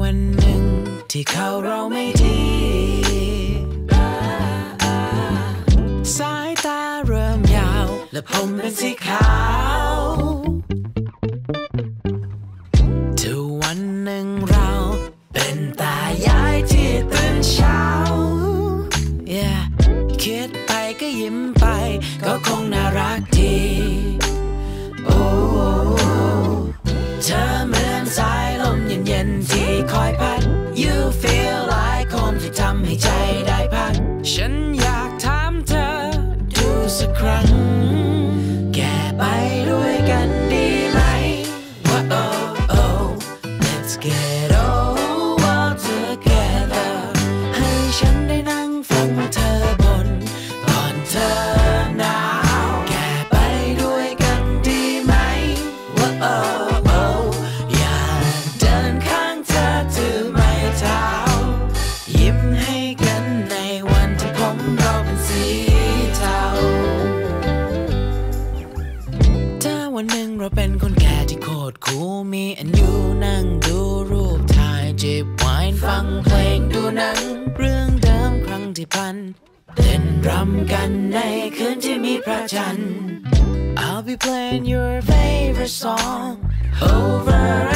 วันหนึ่งที่เขาเราไม่ดีสายตาเริ่มยาว และผมเป็นสีขาว คอยพัด You feel like คมที่ทำให้ใจได้พักฉัน คนแก่ที่โคตรคูลมีอันอยู่นั่งดูรูปถ่ายจิบไวน์ฟังเพลงดูหนัง เรื่องเดิมครั้งที่พันเต้นรำกันในคืนที่มีพระจันทร์ I'll be playing your favorite song over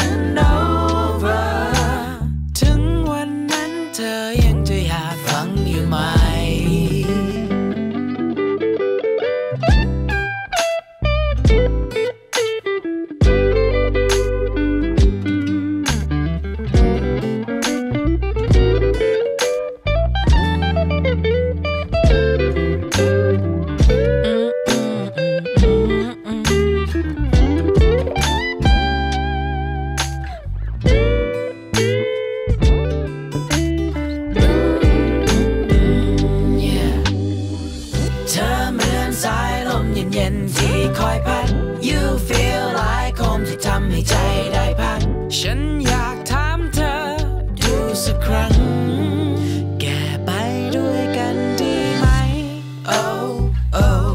สายลมเย็นๆที่คอยพัด You feel like คมที่ทำให้ใจได้พัก ฉันอยากถามเธอ ดูสักครั้ง แกไปด้วยกันดีไหม Oh oh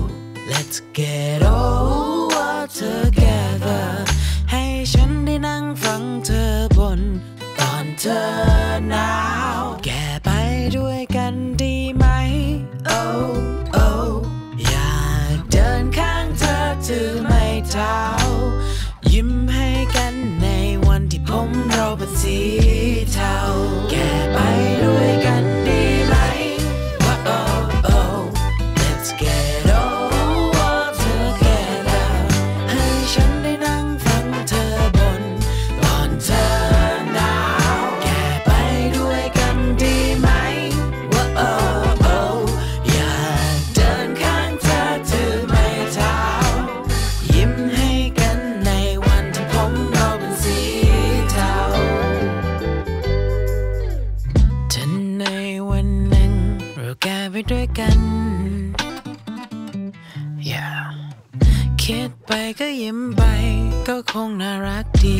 let's get over together ให้ฉันได้นั่งฟังเธอบน ตอนเธอหนาว แกไปด้วยกัน ไปด้วยกัน yeah คิดไปก็ยิ้มไปก็คงน่ารักดี